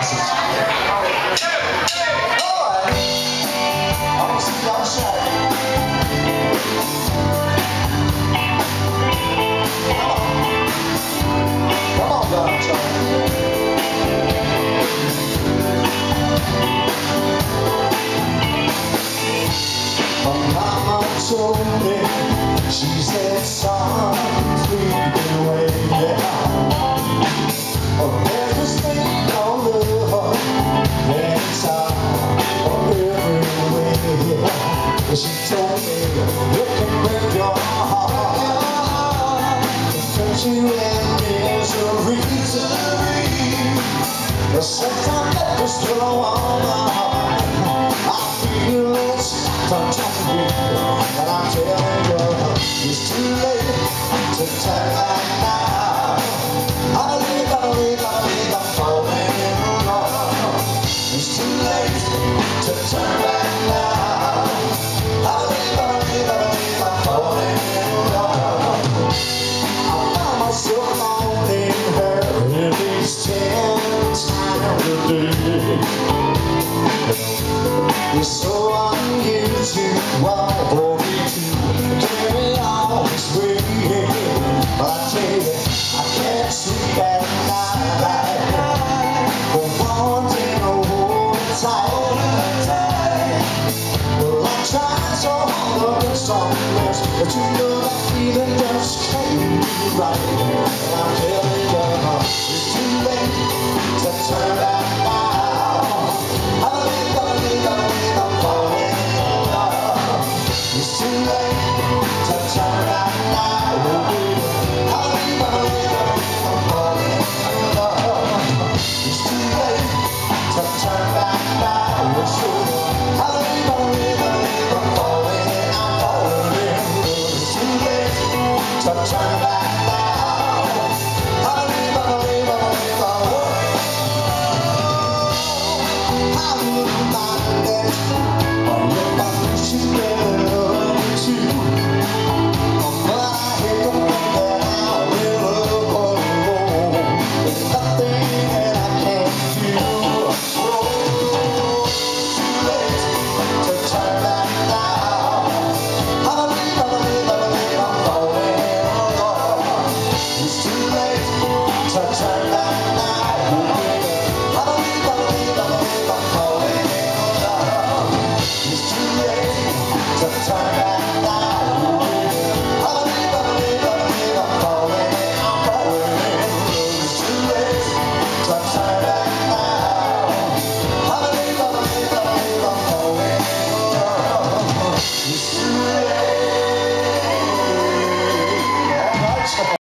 My mama told me, she said, son, But sometimes that just throw on my heart. I feel it's time to be, and I'm telling you, it's too late to turn back now. I believe, I believe, I believe I'm falling in love. It's too late to turn back now. It's so unusual for me to carry on this way. But I tell you, I can't sleep at night for wanting her tight. Well, I tried so hard get some rest, but you know that feeling just can't be right. I'm reminded of your